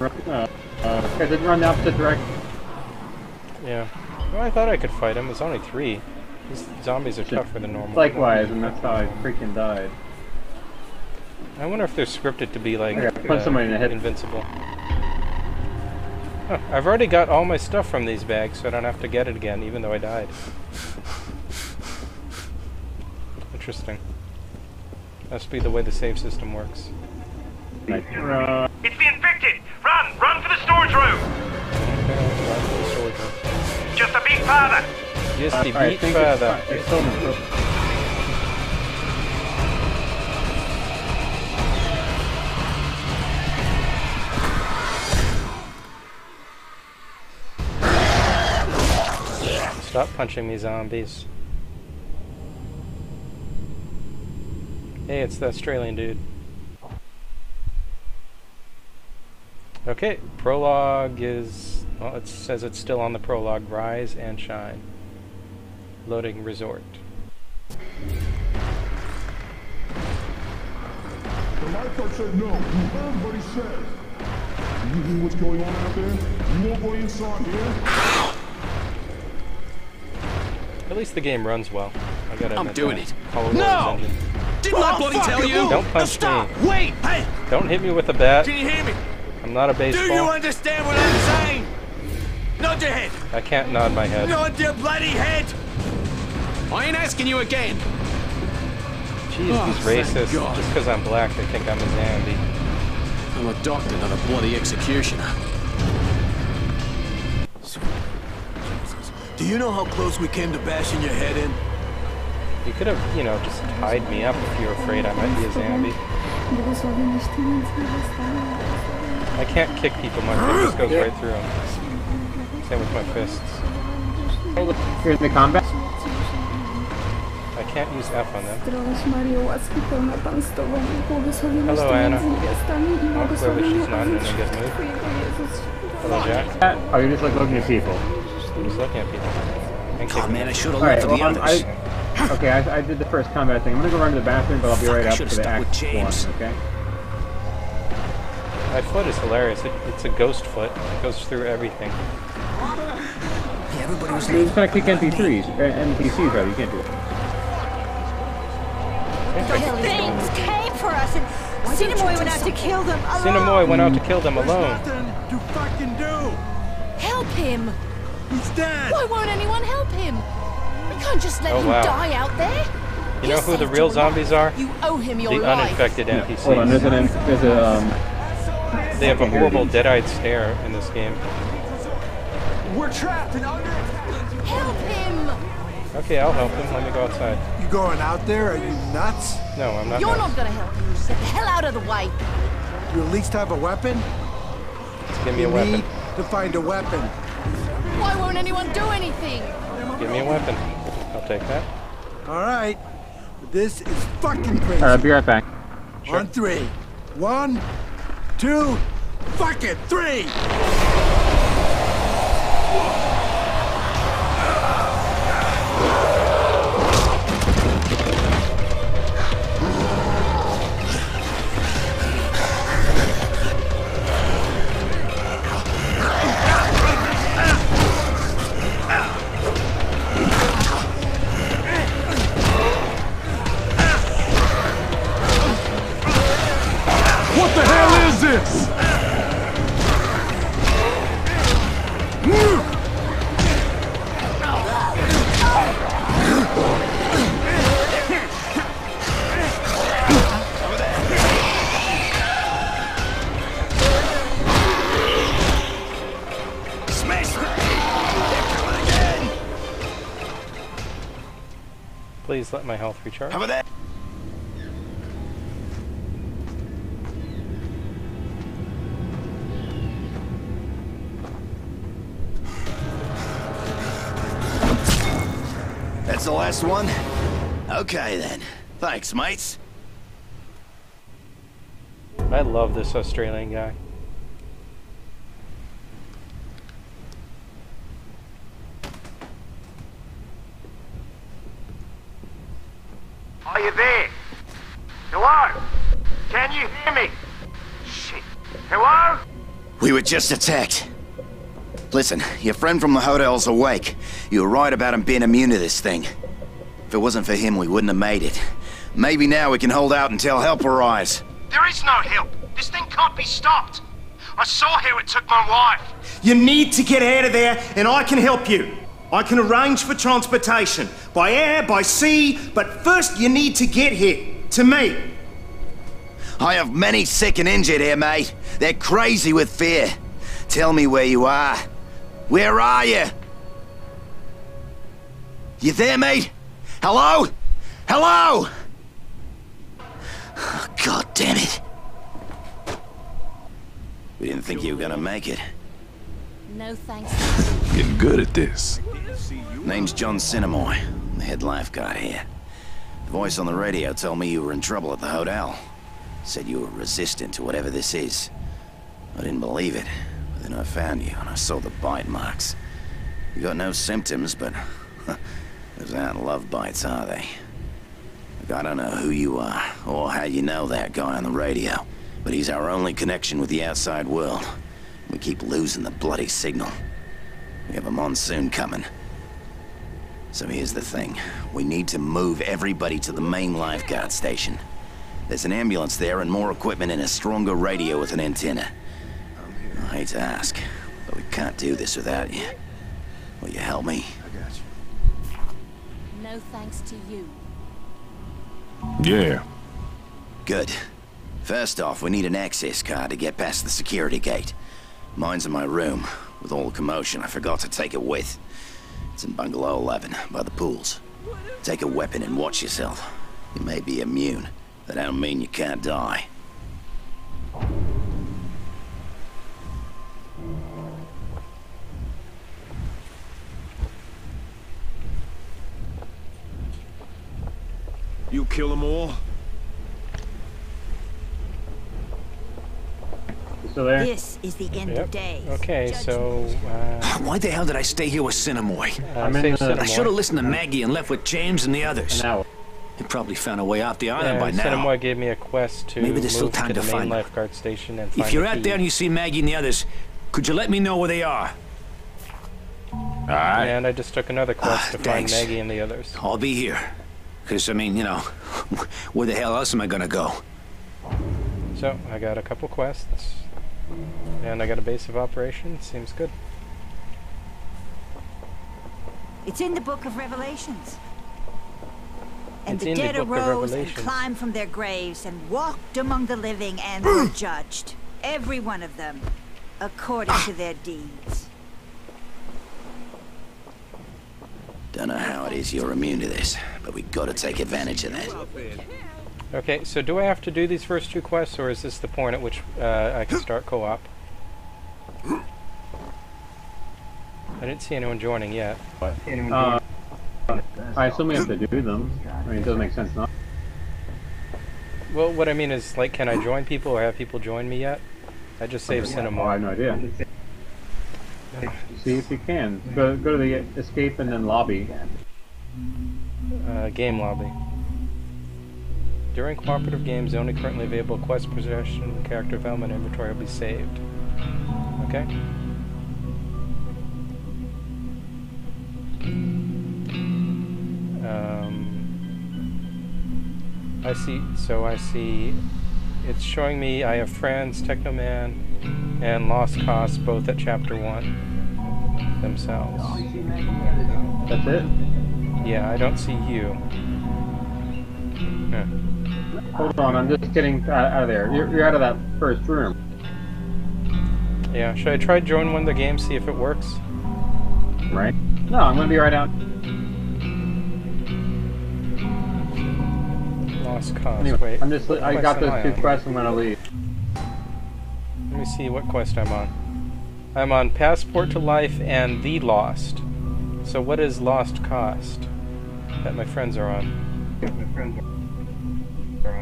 Uh, uh, okay, did run the opposite direction. Yeah. Well, I thought I could fight him. It's only three. These zombies are tougher than normal. Likewise, and that's how I freaking died. I wonder if they're scripted to be like punch uh, somebody in the head. invincible. Huh, I've already got all my stuff from these bags, so I don't have to get it again, even though I died. Interesting. Must be the way the save system works. Nice. Further! Just the alright, beat think it's further. fine. It's still Stop punching me, zombies. Hey, it's the Australian dude. Okay, prologue is. Well, it says it's still on the prologue. Rise and shine. Loading resort. The lifeguard said no. You heard what he said. Do you hear what's going on out there? You won't go inside, here. At least the game runs well. I gotta I'm admit doing that. it. Hollow No! Didn't I bloody tell you? Don't Now punch stop! me. Wait! Hey! Don't hit me with a bat. Can you hear me? I'm not a baseball. Do you understand what I'm saying? Nod your head! I can't nod my head. Nod your bloody head! I ain't asking you again. Jeez, Oh, he's thank racist. God. Just because I'm black, they think I'm a zombie. I'm a doctor, not a bloody executioner. Do you know how close we came to bashing your head in? You could have, you know, just tied me up if you were afraid I might be a zombie. I can't kick people, my foot just goes right through them. Same with my fists. You're in the combat? I can't use F on them. Zdrowaś Mario, łaski pełna Pan z Tobą, błogosławionaś Hello, Anna. między niewiastami i Oh, clearly she's not in a good mood. Hello, Jack. Oh, you're just like looking at people. I'm just looking at people. And Oh man, I should have Alright, left well, the others. I, okay, I, I did the first combat thing. I'm gonna go run to the bathroom, but I'll be Fuck, right I up should've for the stuck act James. one, okay? My foot is hilarious. It, it's a ghost foot. It goes through everything. Yeah, everybody was You're just gonna kick NPCs, uh, NPCs, rather. You can't do it. Things came for us and Sinamoy went out to kill them alone. Sinamoy went out to kill them alone. Nothing to fucking do. Help him! He's dead. Why won't anyone help him? We can't just let Oh, him wow. die out there. You know who the real zombies are? You owe him your The life. uninfected Hold on, there's an, there's a, um, They have a horrible dead-eyed stare in this game. We're trapped and under attack. Help him! Okay, I'll help him. Let me go outside. You going out there? Are you nuts? No, I'm not. You're nuts. not gonna help him. Get the hell out of the way. You at least have a weapon? Just give me You a weapon. need to find a weapon. Why won't anyone do anything? Give me a weapon. I'll take that. All right. This is fucking crazy. alright, I'll be right back. Sure. On three. One, two, fuck it, three! What Please let my health recharge. How about that? That's the last one? Okay then. Thanks, mates. I love this Australian guy. Are you there? Hello? Can you hear me? Shit. Hello? We were just attacked. Listen, your friend from the hotel's awake. You were right about him being immune to this thing. If it wasn't for him, we wouldn't have made it. Maybe now we can hold out until help arrives. There is no help. This thing can't be stopped. I saw how it took my wife. You need to get out of there, and I can help you. I can arrange for transportation by air, by sea, but first you need to get here to me. I have many sick and injured here, mate. They're crazy with fear. Tell me where you are. Where are you? You there, mate? Hello? Hello? Oh, God damn it. We didn't think you were gonna make it. No thanks. Getting good at this. Name's John Sinamoy, the head lifeguard here. The voice on the radio told me you were in trouble at the hotel. Said you were resistant to whatever this is. I didn't believe it, but then I found you and I saw the bite marks. You got no symptoms, but those aren't love bites, are they? Look, I don't know who you are or how you know that guy on the radio, but he's our only connection with the outside world. We keep losing the bloody signal. We have a monsoon coming. So here's the thing. We need to move everybody to the main lifeguard station. There's an ambulance there and more equipment and a stronger radio with an antenna. I hate to ask, but we can't do this without you. Will you help me? I got you. No thanks to you. Yeah. Good. First off, we need an access card to get past the security gate. Mine's in my room. With all the commotion, I forgot to take it with. It's in Bungalow 11, by the pools. Take a weapon and watch yourself. You may be immune. but That don't mean you can't die. You kill them all? Still there? This is the end Yep. of days. Okay, so uh, Why the hell did I stay here with Sinamoy? uh, I'm in the- Sinamoy. I should have listened to Maggie and left with James and the others. Now, He probably found a way off the island Yeah, by now. Sinamoy gave me a quest to Maybe there's still move time to to the main find lifeguard station and find If you're the out key. there and you see Maggie and the others, could you let me know where they are? Alright. And I just took another quest Ah, to find. Maggie and the others. I'll be here. Because, I mean, you know, where the hell else am I going to go? So I got a couple quests, and I got a base of operations. Seems good. It's in the book of Revelations. And It's the in the dead book of arose and climbed from their graves and walked among the living and were judged, every one of them, according to their deeds. Don't know how it is you're immune to this, but we gotta take advantage of that. Okay, so do I have to do these first two quests, or is this the point at which uh, I can start co-op? I didn't see anyone joining yet. uh, I assume we have to do them. I mean, it doesn't make sense not. Well, what I mean is, like, can I join people or have people join me yet? I just saved Oh, I have no idea. See if you can. Go, go to the escape and then lobby. Uh, game lobby. During cooperative games, the only currently available quest possession, character development, inventory will be saved. Okay. Um, I see. So I see. It's showing me I have friends, Technoman, and Lost Cause both at Chapter One themselves. That's it? Yeah, I don't see you. Huh. Hold on, I'm just getting out, uh, out of there. You're, you're out of that first room. Yeah, should I try join one of the games, see if it works? right? No, I'm gonna be right out. Lost cause. Anyway, Wait. I'm just. I got those two quests. I'm gonna leave. Let me see what quest I'm on. I'm on Passport to Life and The Lost. So what is Lost Cost that my friends are on?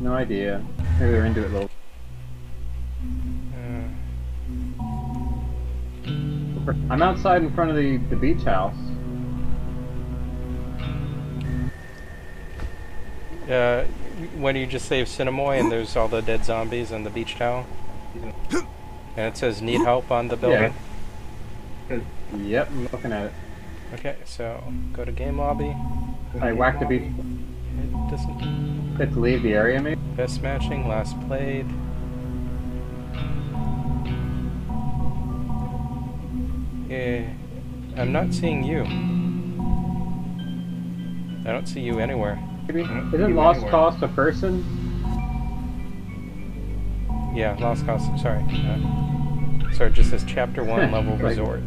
No idea. Maybe they're into it a little. Uh, I'm outside in front of the, the beach house. uh, when you just save Sinamoy and there's all the dead zombies and the beach towel? And it says need help on the building. Yeah. Yep, I'm looking at it. Okay, so go to game lobby. I whacked the beat. It doesn't. Leave the area, maybe? Best matching, last played. Yeah, I'm not seeing you. I don't see you anywhere. Maybe? Isn't Lost Cost a person? Yeah, Lost cost. Sorry. Uh, sorry, it just says Chapter 1 level resort.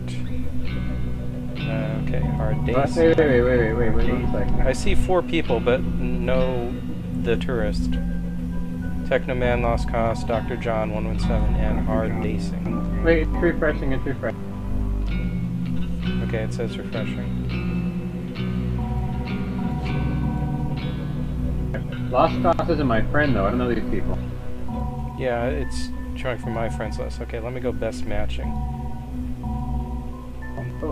Uh, okay, hard days. Wait, wait, wait, wait, wait, wait, one second. I see four people, but no the tourist. Technoman, Lost Cost, Dr. John 117, and Hard Dacing. Wait, it's refreshing, it's refreshing. Okay, it says refreshing. Lost Cost isn't my friend, though. I don't know these people. Yeah, it's showing from my friends list. Okay, let me go best matching.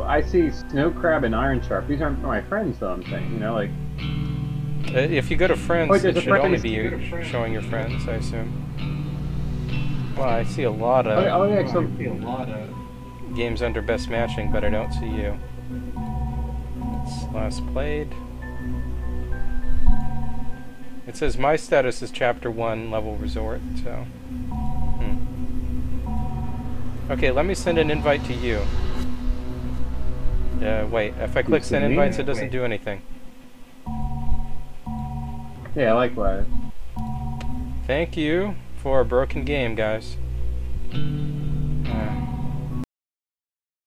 Oh, I see Snow Crab and Iron Sharp. These aren't my friends, though, I'm saying. You know, like, Uh, if you go to friends, Wait, there's it a should only be you showing your friends, I assume. Well, I see a lot of oh, oh yeah, so, games under best matching, but I don't see you. It's last played. It says my status is chapter 1 level resort, so. Hmm. Okay, let me send an invite to you. Uh, wait, if I click send invites, it doesn't do anything. yeah, likewise. Thank you for a broken game, guys.